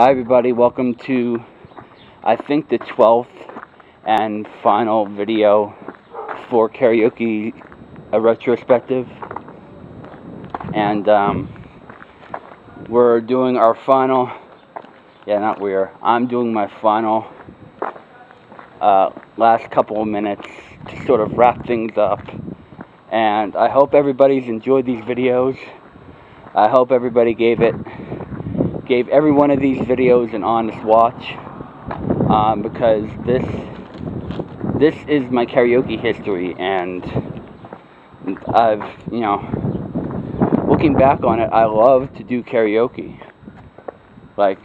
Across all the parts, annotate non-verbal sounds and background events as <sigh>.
Hi, everybody. Welcome to, I think, the 12th and final video for karaoke a retrospective. And um, we're doing our final, yeah, not we're, I'm doing my final uh, last couple of minutes to sort of wrap things up. And I hope everybody's enjoyed these videos. I hope everybody gave it gave every one of these videos an honest watch um, because this this is my karaoke history and I've you know looking back on it I love to do karaoke. Like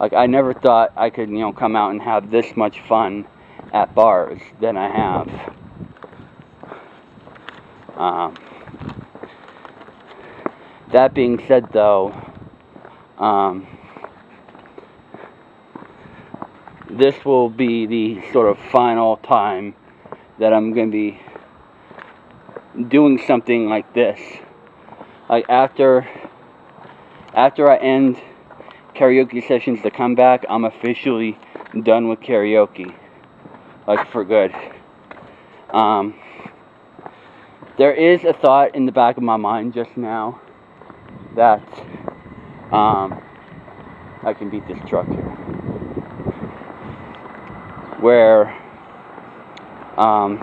like I never thought I could you know come out and have this much fun at bars than I have. Um, that being said, though, um, this will be the sort of final time that I'm going to be doing something like this. Like after after I end karaoke sessions to come back, I'm officially done with karaoke. Like for good. Um, there is a thought in the back of my mind just now that um, I can beat this truck here. Where um,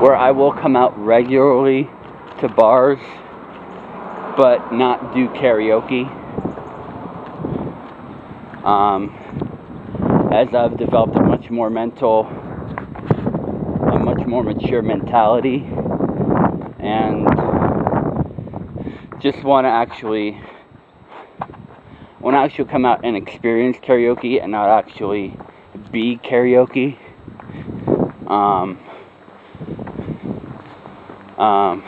where I will come out regularly to bars but not do karaoke. Um, as I've developed a much more mental, a much more mature mentality and just want to actually want to actually come out and experience karaoke and not actually be karaoke. Um, um,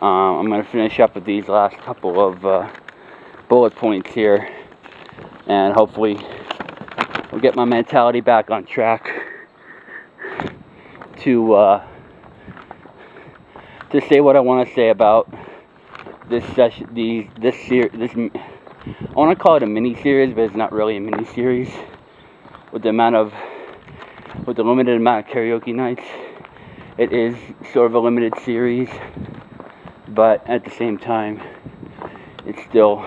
um, I'm going to finish up with these last couple of uh, bullet points here and hopefully we'll get my mentality back on track to uh, to say what I want to say about this session, these this series. This I want to call it a mini series, but it's not really a mini series. With the amount of with the limited amount of karaoke nights, it is sort of a limited series, but at the same time, it's still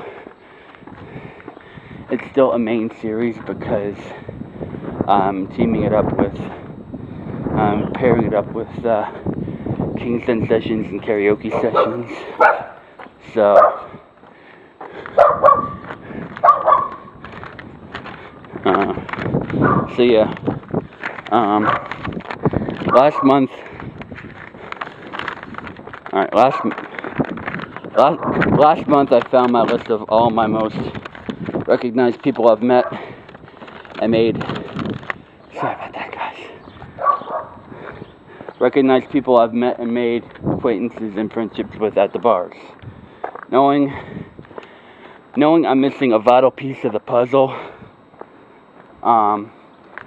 it's still a main series because I'm teaming it up with um, pairing it up with uh, King's Den sessions and karaoke sessions. So, uh, so yeah, um, last month, all right, last, last, last month I found my list of all my most recognized people I've met. I made, sorry about that recognize people I've met and made acquaintances and friendships with at the bars. Knowing knowing I'm missing a vital piece of the puzzle, um,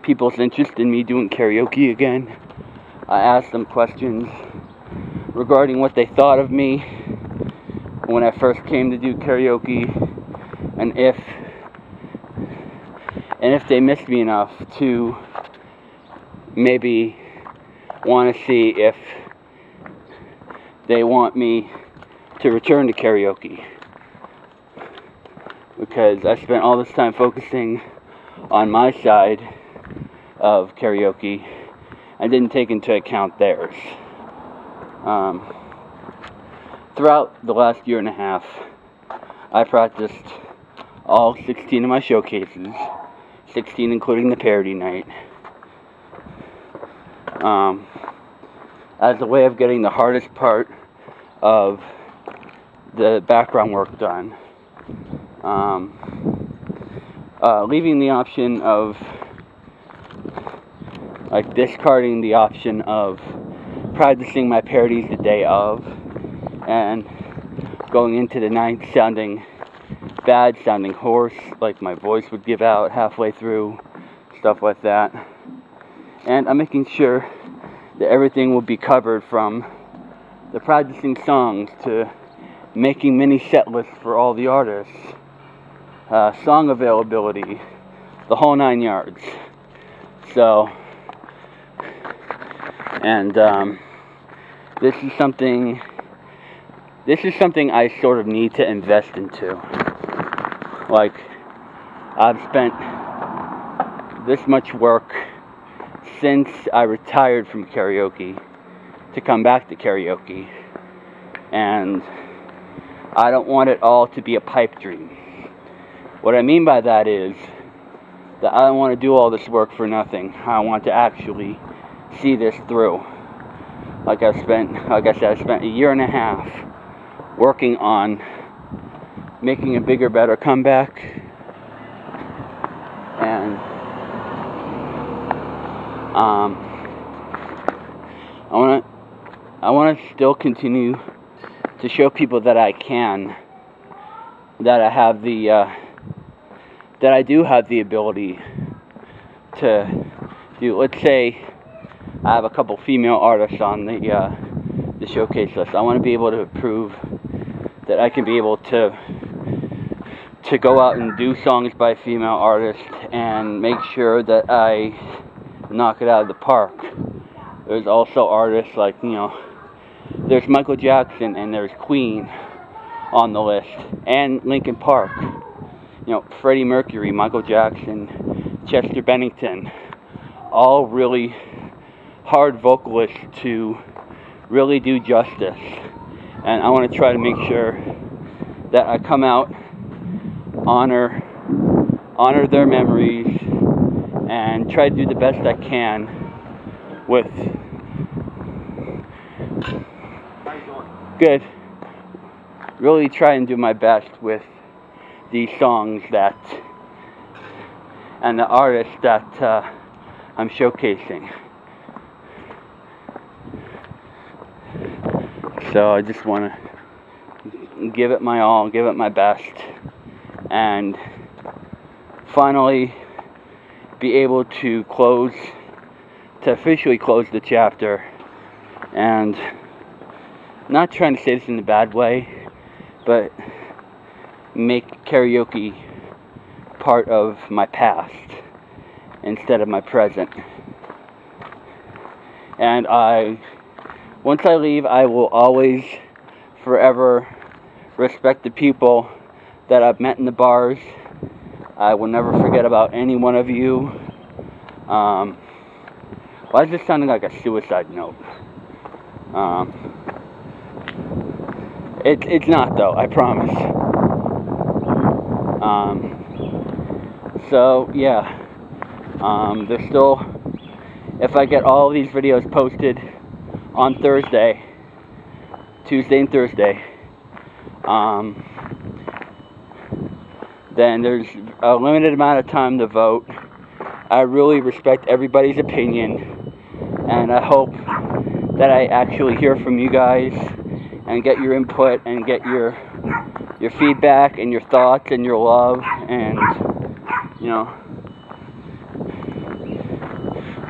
people's interest in me doing karaoke again. I asked them questions regarding what they thought of me when I first came to do karaoke and if and if they missed me enough to maybe want to see if they want me to return to karaoke. Because I spent all this time focusing on my side of karaoke and didn't take into account theirs. Um, throughout the last year and a half, I practiced all 16 of my showcases, 16 including the parody night um, as a way of getting the hardest part of the background work done. Um, uh, leaving the option of like discarding the option of practicing my parodies the day of and going into the night sounding bad, sounding hoarse, like my voice would give out halfway through, stuff like that and I'm making sure that everything will be covered from the practicing songs to making mini set lists for all the artists, uh, song availability, the whole nine yards. So, and um, this is something. This is something I sort of need to invest into. Like, I've spent this much work since I retired from karaoke to come back to karaoke. And I don't want it all to be a pipe dream. What I mean by that is that I don't want to do all this work for nothing. I want to actually see this through. Like I spent, like I said, I spent a year and a half working on making a bigger, better comeback. And um, I want to, I want to still continue to show people that I can, that I have the, uh, that I do have the ability to do. Let's say I have a couple female artists on the uh, the showcase list. I want to be able to prove that I can be able to to go out and do songs by female artists and make sure that I knock it out of the park. There's also artists like, you know, there's Michael Jackson and there's Queen on the list and Linkin Park. You know, Freddie Mercury, Michael Jackson, Chester Bennington, all really hard vocalists to really do justice. And I want to try to make sure that I come out honor honor their memories and try to do the best I can with good. Really try and do my best with these songs that and the artists that uh, I'm showcasing. So I just want to give it my all give it my best and finally be able to close, to officially close the chapter. And not trying to say this in a bad way, but make karaoke part of my past instead of my present. And I, once I leave, I will always, forever respect the people that I've met in the bars. I will never forget about any one of you. Um, why is this sounding like a suicide note? Um, it, it's not, though, I promise. Um, so, yeah. Um, there's still, if I get all these videos posted on Thursday, Tuesday and Thursday, um, then there's a limited amount of time to vote. I really respect everybody's opinion, and I hope that I actually hear from you guys and get your input and get your your feedback and your thoughts and your love and you know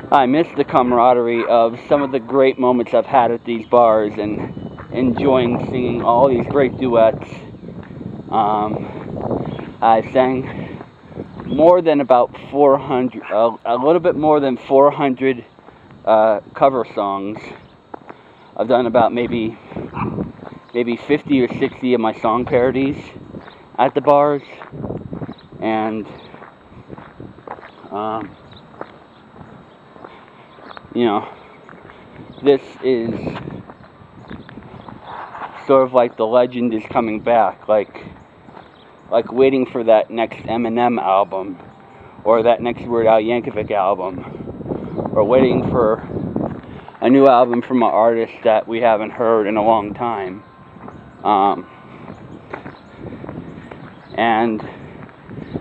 I miss the camaraderie of some of the great moments I've had at these bars and enjoying singing all these great duets. Um, I sang more than about 400, uh, a little bit more than 400 uh, cover songs. I've done about maybe maybe 50 or 60 of my song parodies at the bars, and um, you know, this is sort of like the legend is coming back, like like waiting for that next Eminem album or that next Weird Al Yankovic album or waiting for a new album from an artist that we haven't heard in a long time. Um, and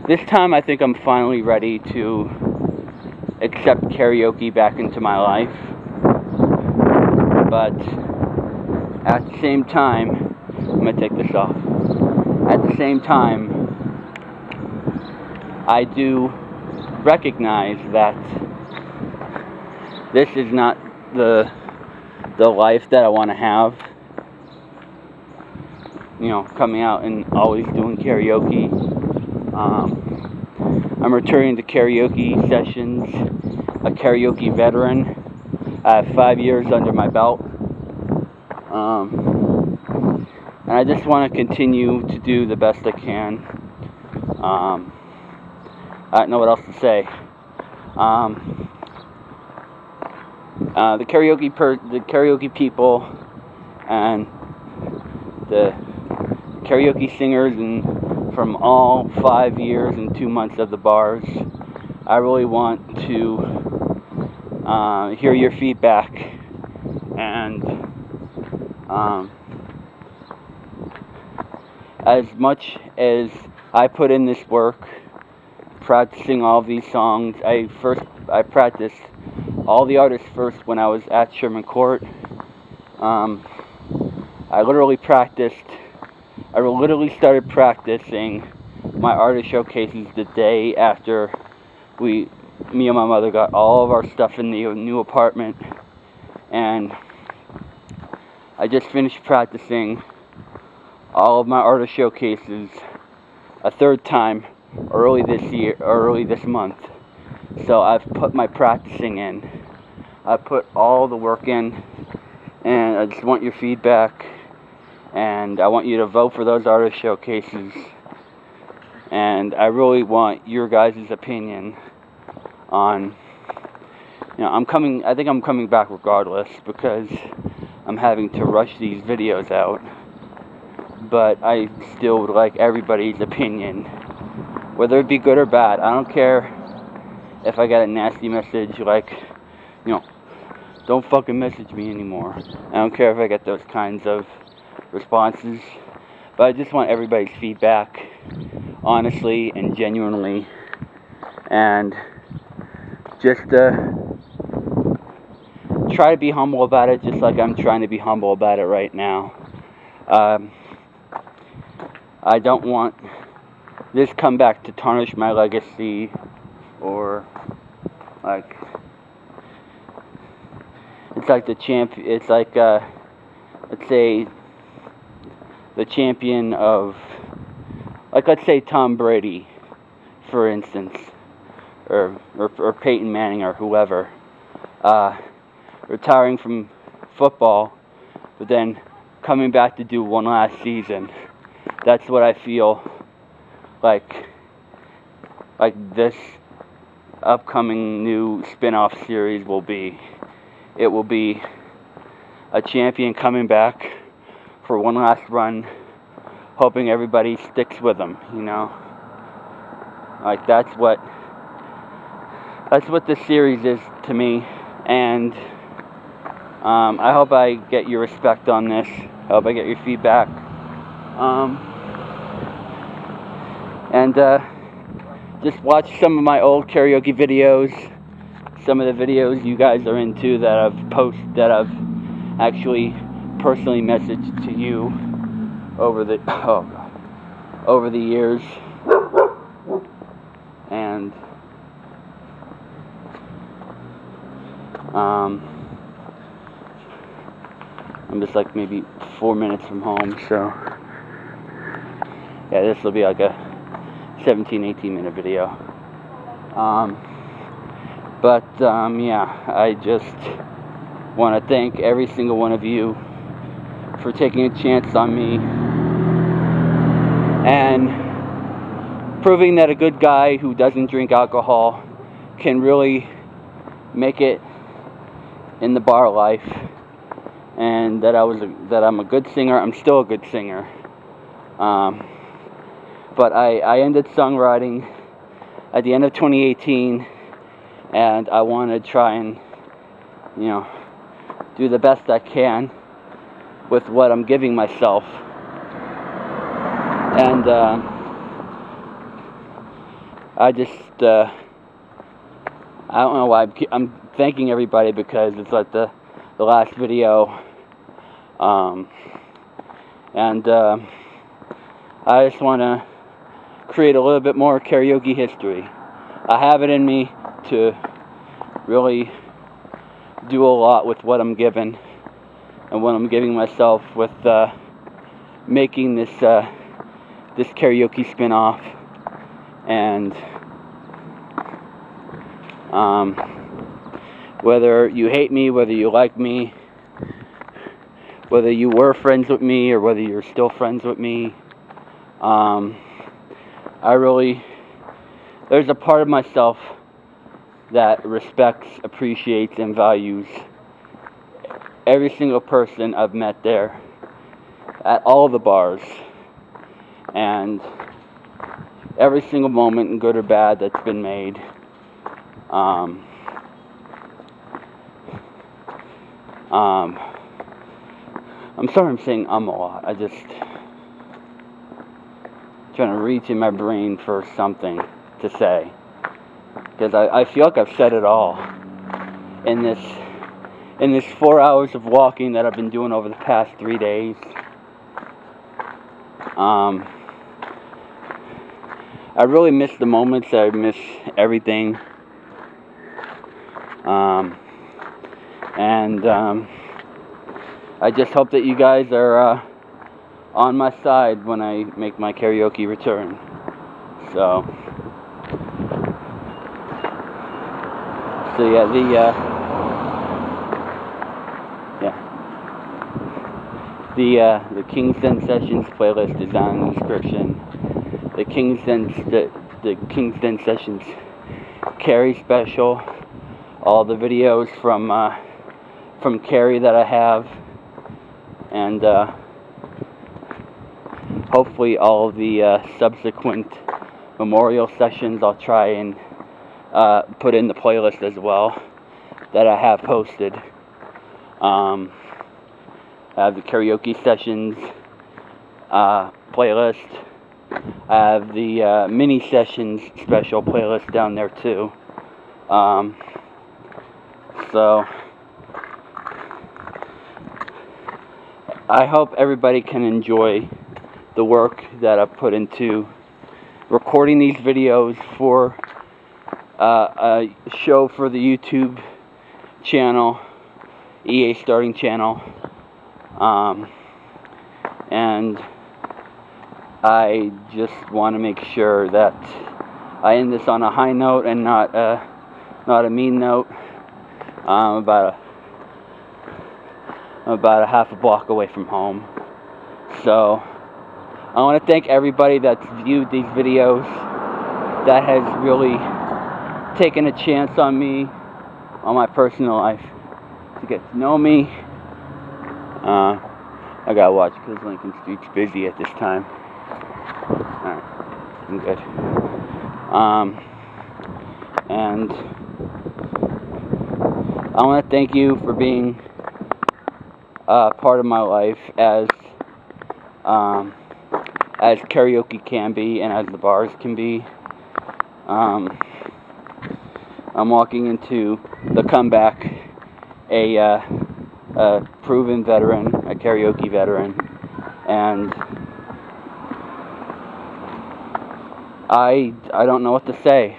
this time I think I'm finally ready to accept karaoke back into my life. But at the same time, I'm going to take this off at the same time, I do recognize that this is not the the life that I want to have. You know, coming out and always doing karaoke. Um, I'm returning to karaoke sessions, a karaoke veteran. I have five years under my belt. Um, and I just want to continue to do the best I can. Um, I don't know what else to say. Um, uh, the karaoke per the karaoke people and the karaoke singers and from all five years and two months of the bars. I really want to uh, hear your feedback and um, as much as I put in this work practicing all these songs, I first I practiced all the artists first when I was at Sherman Court. Um, I literally practiced, I literally started practicing my artist showcases the day after we, me and my mother got all of our stuff in the new apartment. And I just finished practicing all of my artist showcases a third time early this year, early this month. So I've put my practicing in. I put all the work in, and I just want your feedback. And I want you to vote for those artist showcases. And I really want your guys' opinion on. You know, I'm coming. I think I'm coming back regardless because I'm having to rush these videos out. But I still would like everybody's opinion, whether it be good or bad. I don't care if I got a nasty message like, you know, don't fucking message me anymore. I don't care if I get those kinds of responses, but I just want everybody's feedback, honestly and genuinely, and just uh, try to be humble about it, just like I'm trying to be humble about it right now. Um, I don't want this comeback to tarnish my legacy or like it's like the champ it's like uh let's say the champion of like let's say Tom Brady for instance or or, or Peyton Manning or whoever uh, retiring from football but then coming back to do one last season that's what I feel like like this upcoming new spin-off series will be. It will be a champion coming back for one last run, hoping everybody sticks with them, you know. Like that's what that's what this series is to me and um, I hope I get your respect on this. I hope I get your feedback. Um, and uh, just watch some of my old karaoke videos, some of the videos you guys are into that I've posted, that I've actually personally messaged to you over the <laughs> oh over the years, and um, I'm just like maybe four minutes from home, so yeah, this will be like a 17, 18 minute video. Um, but um, yeah, I just want to thank every single one of you for taking a chance on me and proving that a good guy who doesn't drink alcohol can really make it in the bar life and that I was a, that I'm a good singer. I'm still a good singer. Um, but I, I ended songwriting at the end of 2018 and I want to try and you know do the best I can with what I'm giving myself. And uh, I just uh, I don't know why I'm, I'm, thanking everybody because it's like the the last video um, and uh, I just want to create a little bit more karaoke history. I have it in me to really do a lot with what I'm given and what I'm giving myself with uh, making this uh, this karaoke spin-off and um, whether you hate me, whether you like me, whether you were friends with me or whether you're still friends with me, um, I really, there's a part of myself that respects, appreciates, and values every single person I've met there at all the bars and every single moment, good or bad, that's been made. Um, um, I'm sorry I'm saying um a lot. I just trying to reach in my brain for something to say because I, I feel like I've said it all in this in this four hours of walking that I've been doing over the past three days. Um, I really miss the moments. I miss everything. Um, and um, I just hope that you guys are uh, on my side when I make my karaoke return. So, so yeah, the uh, yeah, the uh, the King's Den Sessions playlist is on the description. The King's Den the, the King's Den Sessions Kerri special, all the videos from uh, from Kerri that I have, and uh, hopefully all the uh, subsequent memorial sessions I'll try and uh, put in the playlist as well that I have posted. Um, I have the karaoke sessions uh, playlist. I have the uh, mini sessions special playlist down there too. Um, so I hope everybody can enjoy the work that I put into recording these videos for uh, a show for the YouTube channel, EA Starting Channel. Um, and I just want to make sure that I end this on a high note and not uh, not a mean note. Um, about a about a half a block away from home. So I want to thank everybody that's viewed these videos that has really taken a chance on me, on my personal life, to get to know me. Uh, I gotta watch because Lincoln Street's busy at this time. Alright, I'm good. Um, and I want to thank you for being uh, part of my life as um, as karaoke can be and as the bars can be. Um, I'm walking into the comeback, a, uh, a proven veteran, a karaoke veteran, and I I don't know what to say.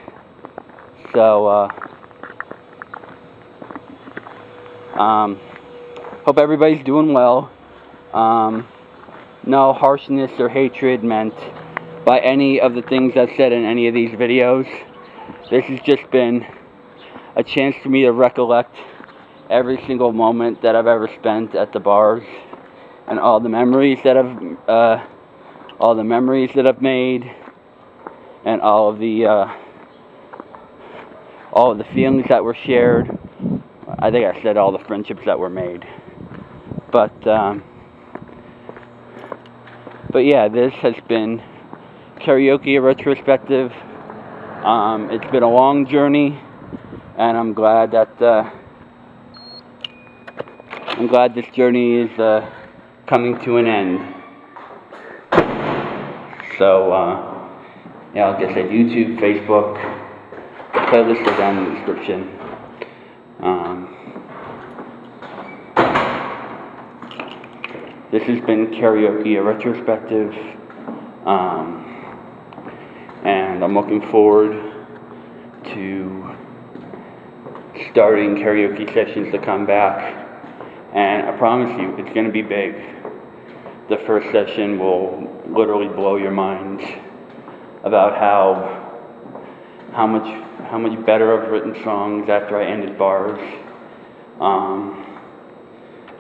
So uh, um, hope everybody's doing well. Um, no harshness or hatred meant by any of the things I've said in any of these videos. This has just been a chance for me to recollect every single moment that I've ever spent at the bars and all the memories that I've uh, all the memories that I've made and all of the uh, all of the feelings that were shared. I think I said all the friendships that were made. But um, but yeah, this has been karaoke retrospective. Um, it's been a long journey, and I'm glad that uh, I'm glad this journey is uh, coming to an end. So uh, yeah, like I said, YouTube, Facebook, the playlist are down in the description. Um, this has been karaoke a retrospective um, and I'm looking forward to starting karaoke sessions to come back. And I promise you, it's going to be big. The first session will literally blow your minds about how how much how much better I've written songs after I ended bars. Um,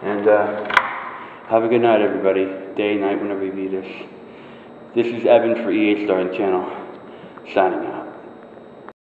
and uh, have a good night, everybody. Day, night, whenever you view this. This is Evan for EH Starting Channel, signing out.